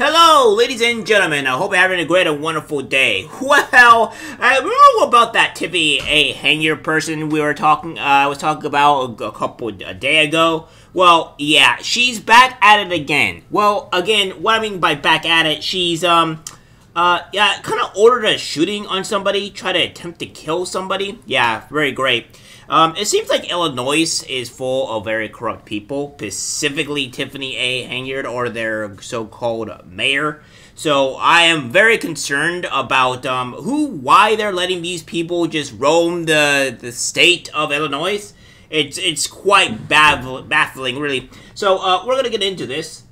Hello, ladies and gentlemen. I hope you're having a great and wonderful day. Well, I remember about that Tiffany A. Henyard person we were talking, uh, I was talking about a, a couple, a day ago. Well, yeah, she's back at it again. Well, again, what I mean by back at it, she's, um, uh, yeah, kind of ordered a shooting on somebody, try to attempt to kill somebody. Yeah, very great. Um, it seems like Illinois is full of very corrupt people, specifically Tiffany A. Henyard or their so-called mayor. So I am very concerned about um, who, why they're letting these people just roam the the state of Illinois. It's it's quite baffling, really. So uh, we're gonna get into this.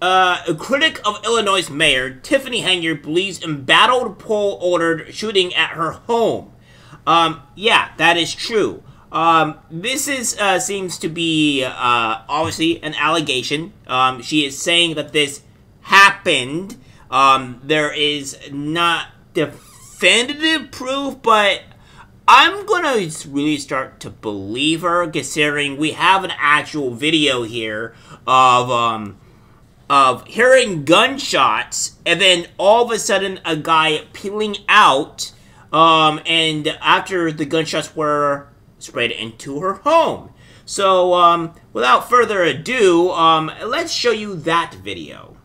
Uh, a critic of Illinois mayor Tiffany Henyard believes embattled poll-ordered shooting at her home. Um, yeah, that is true. Um, this is uh, seems to be uh, obviously an allegation. Um, she is saying that this happened. Um, there is not definitive proof, but I'm gonna really start to believe her, considering we have an actual video here of um, of hearing gunshots, and then all of a sudden a guy peeling out. Um, and after the gunshots were sprayed into her home. So, um, without further ado, um, let's show you that video.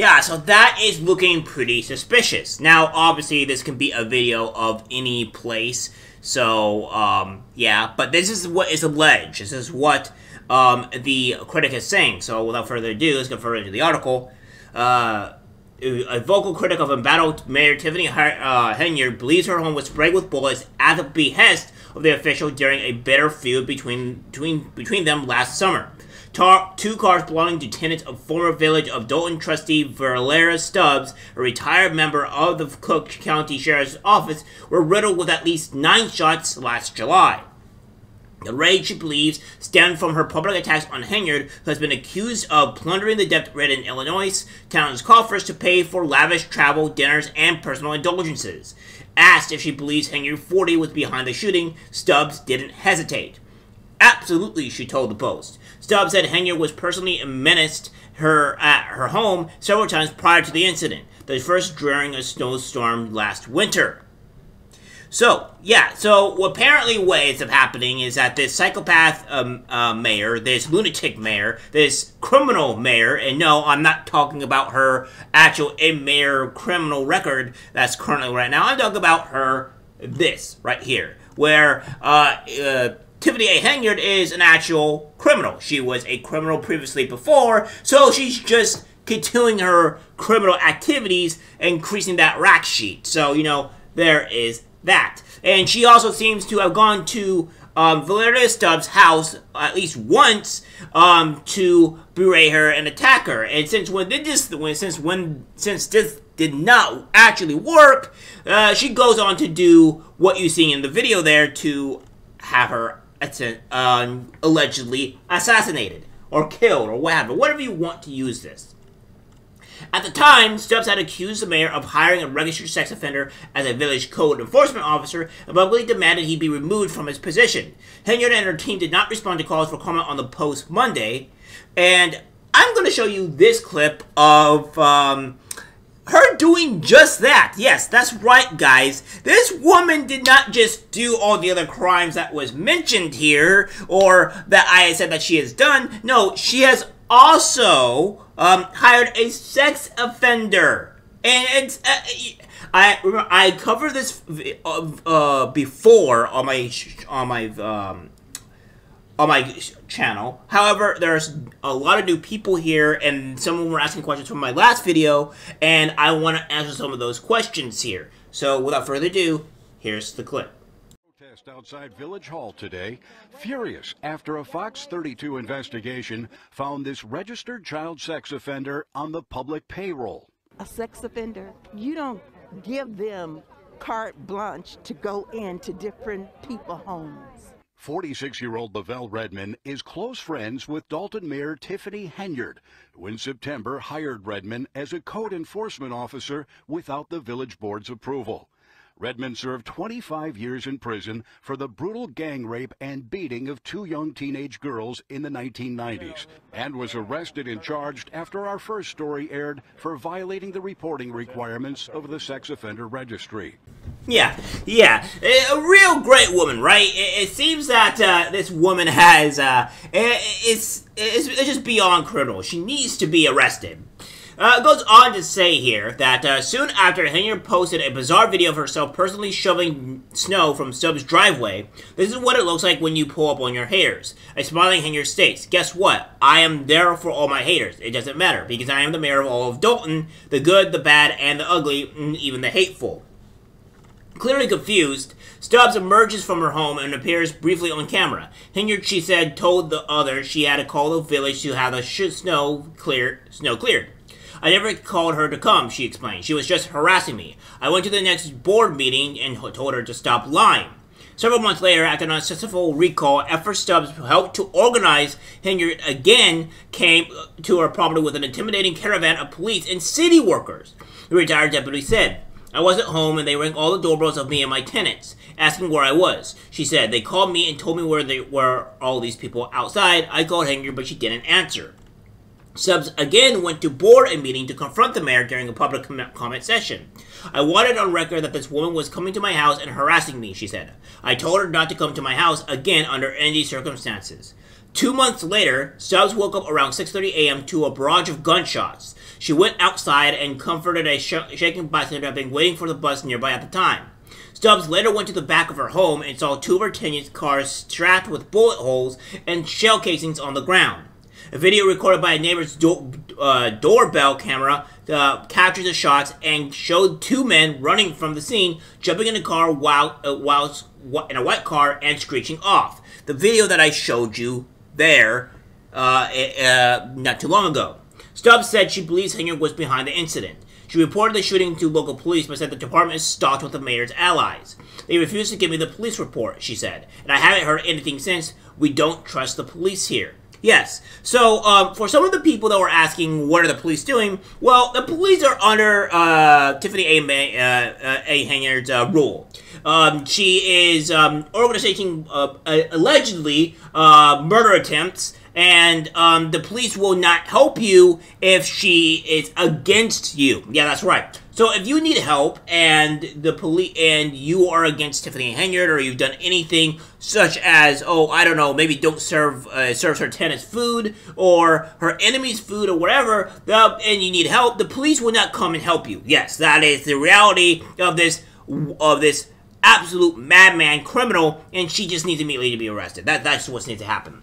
Yeah, so that is looking pretty suspicious. Now, obviously, this can be a video of any place, so, um, yeah, but this is what is alleged. This is what, um, the critic is saying. So, without further ado, let's go further into the article. Uh, a vocal critic of embattled Mayor Tiffany uh, believes her home was sprayed with bullets at the behest of the official during a bitter feud between, between, between them last summer. Tar two cars belonging to tenants of former village of Dolton trustee Valeria Stubbs, a retired member of the Cook County Sheriff's Office, were riddled with at least nine shots last July. The rage, she believes, stemmed from her public attacks on Henyard, who has been accused of plundering the debt-ridden Illinois town's coffers to pay for lavish travel, dinners, and personal indulgences. Asked if she believes Henyard 40 was behind the shooting, Stubbs didn't hesitate. Absolutely, she told the Post. Stubbs said Henyard was personally menaced her at her home several times prior to the incident, the first during a snowstorm last winter. So, yeah, so apparently what ends up happening is that this psychopath um, uh, mayor, this lunatic mayor, this criminal mayor, and no, I'm not talking about her actual a mayor criminal record that's currently right now. I'm talking about her, this, right here, where uh, uh, Tiffany A. Henyard is an actual criminal. She was a criminal previously before, so she's just continuing her criminal activities, increasing that rack sheet. So, you know, there is that. And she also seems to have gone to um, Valeria Stubbs' house at least once um, to berate her and attack her. And since when did this, when since when since this did not actually work, uh, she goes on to do what you see in the video there to have her um, allegedly assassinated or killed or whatever, whatever you want to use this. At the time, Stubbs had accused the mayor of hiring a registered sex offender as a village code enforcement officer and publicly demanded he be removed from his position. Henyard and her team did not respond to calls for comment on the post Monday, and I'm going to show you this clip of um, her doing just that. Yes, that's right, guys. This woman did not just do all the other crimes that was mentioned here, or that I said that she has done. No, she has also um, hired a sex offender. And it's... Uh, I I covered this uh, uh, before on my on my um, on my channel. However, there's a lot of new people here, and some of them were asking questions from my last video, and I want to answer some of those questions here. So, without further ado, here's the clip. Protest outside Village Hall today, furious after a Fox 32 investigation found this registered child sex offender on the public payroll. A sex offender, you don't give them carte blanche to go into different people homes. 46 year old Lavelle Redmond is close friends with Dolton Mayor Tiffany Henyard, who in September hired Redmond as a code enforcement officer without the village board's approval. Redmond served 25 years in prison for the brutal gang rape and beating of two young teenage girls in the 1990s and was arrested and charged after our first story aired for violating the reporting requirements of the sex offender registry. Yeah, yeah, a real great woman, right? It, seems that uh, this woman has uh, it's, it's it's just beyond criminal. She needs to be arrested. Uh, it goes on to say here that uh, soon after Henyard posted a bizarre video of herself personally shoving snow from Stubbs' driveway, this is what it looks like when you pull up on your haters. A smiling Henyard states, Guess what? I am there for all my haters. It doesn't matter, because I am the mayor of all of Dolton, the good, the bad, and the ugly, and even the hateful. Clearly confused, Stubbs emerges from her home and appears briefly on camera. Henyard, she said, told the others she had to call the village to have the snow cleared. Snow cleared. I never called her to come, she explained. She was just harassing me. I went to the next board meeting and told her to stop lying. Several months later, after an unsuccessful recall, effort Stubbs helped to organize Henyard again came to her property with an intimidating caravan of police and city workers. The retired deputy said, I wasn't home and they rang all the doorbells of me and my tenants, asking where I was. She said, they called me and told me where they were all these people outside. I called Henyard, but she didn't answer. Stubbs again went to board a meeting to confront the mayor during a public com- comment session. I wanted on record that this woman was coming to my house and harassing me, she said. I told her not to come to my house again under any circumstances. Two months later, Stubbs woke up around 6.30 a.m. to a barrage of gunshots. She went outside and comforted a sh- shaken bystander who had been waiting for the bus nearby at the time. Stubbs later went to the back of her home and saw two of her tenants' cars strapped with bullet holes and shell casings on the ground. A video recorded by a neighbor's do- uh, doorbell camera uh, captured the shots and showed two men running from the scene, jumping in a car while, uh, while in a white car and screeching off. The video that I showed you there uh, uh, not too long ago. Stubbs said she believes Henyard was behind the incident. She reported the shooting to local police, but said the department is stocked with the mayor's allies. They refused to give me the police report, she said, and I haven't heard anything since. We don't trust the police here. Yes. So, um, for some of the people that were asking, what are the police doing? Well, the police are under uh, Tiffany A. May, uh, uh, A. Henyard's uh, rule. Um, she is um, organizing uh, allegedly uh, murder attempts, and um, the police will not help you if she is against you. Yeah, that's right. So if you need help and the police and you are against Tiffany Henyard or you've done anything such as oh I don't know maybe don't serve uh, serves her tenants food or her enemy's food or whatever and you need help the police will not come and help you. Yes, that is the reality of this of this absolute madman criminal and she just needs immediately to be arrested. That that's what needs to happen.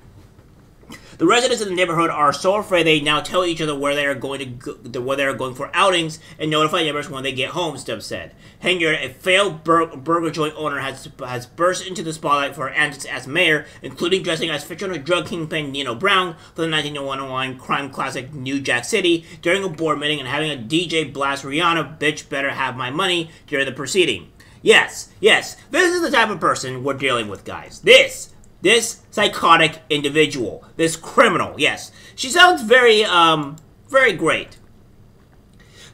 The residents of the neighborhood are so afraid they now tell each other where they are going to go, where they are going for outings and notify neighbors when they get home. Stubbs said. Henyard, a failed bur- burger joint owner, has has burst into the spotlight for antics as mayor, including dressing as fictional drug kingpin Nino Brown for the 1901 crime classic New Jack City during a board meeting and having a DJ blast Rihanna "Bitch Better Have My Money" during the proceeding. Yes, yes, this is the type of person we're dealing with, guys. This this psychotic individual, this criminal, yes. She sounds very, um, very great.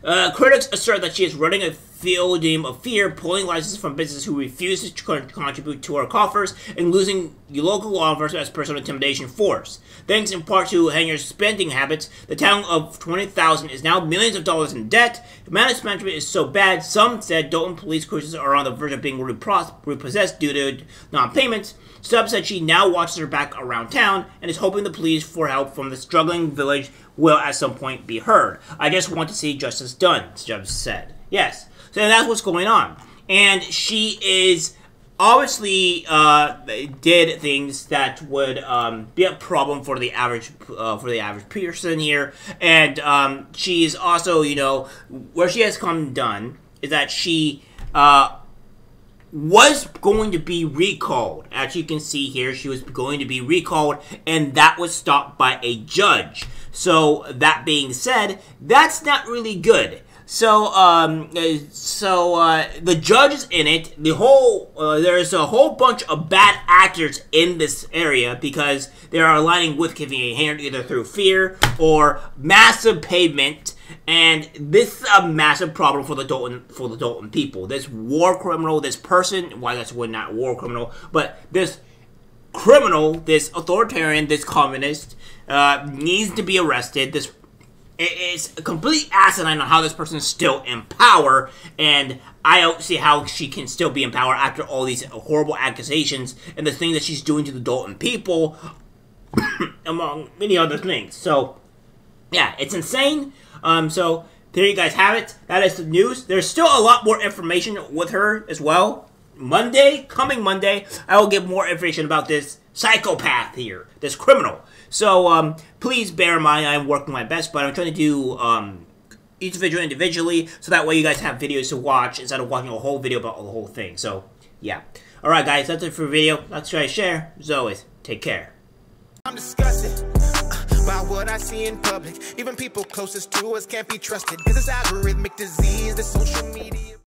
Uh, critics assert that she is running a feeling of fear, pulling licenses from businesses who refuse to contribute to our coffers, and losing local law enforcement as personal intimidation force. Thanks in part to Henyard's spending habits, the town of 20,000 is now millions of dollars in debt. Management is so bad, some said Dolton police cruisers are on the verge of being repossessed due to non-payments. Stubbs said she now watches her back around town and is hoping the pleas for help from the struggling village will at some point be heard. I just want to see justice done, Stubbs said. Yes, so that's what's going on. And she is obviously uh, did things that would um, be a problem for the average uh, for the average person here, and um, she's also you know where she has come done is that she uh, was going to be recalled. As you can see here, she was going to be recalled, and that was stopped by a judge. So that being said, that's not really good. So, um, uh, so uh, the judge is in it. The whole uh, there's a whole bunch of bad actors in this area because they are aligning with Tiffany Henyard either through fear or massive payment. And this is a massive problem for the Dolton for the Dolton people. This war criminal, this person, why that's well, not war criminal, but this criminal, this authoritarian, this communist, uh, needs to be arrested. This it's a complete asinine on how this person is still in power, and I don't see how she can still be in power after all these horrible accusations and the things that she's doing to the Dolton people, among many other things. So, yeah, it's insane. Um, so there you guys have it. That is the news. There's still a lot more information with her as well. Monday, coming Monday, I will give more information about this psychopath here, this criminal. So um, please bear in mind I'm working my best, but I'm trying to do um, each video individually, so that way you guys have videos to watch instead of watching a whole video about the whole thing. So yeah. Alright guys, that's it for the video. Let's try to share. As always, take care. I'm disgusted uh, by what I see in public. Even people closest to us can't be trusted. Cause it's algorithmic disease, the social media.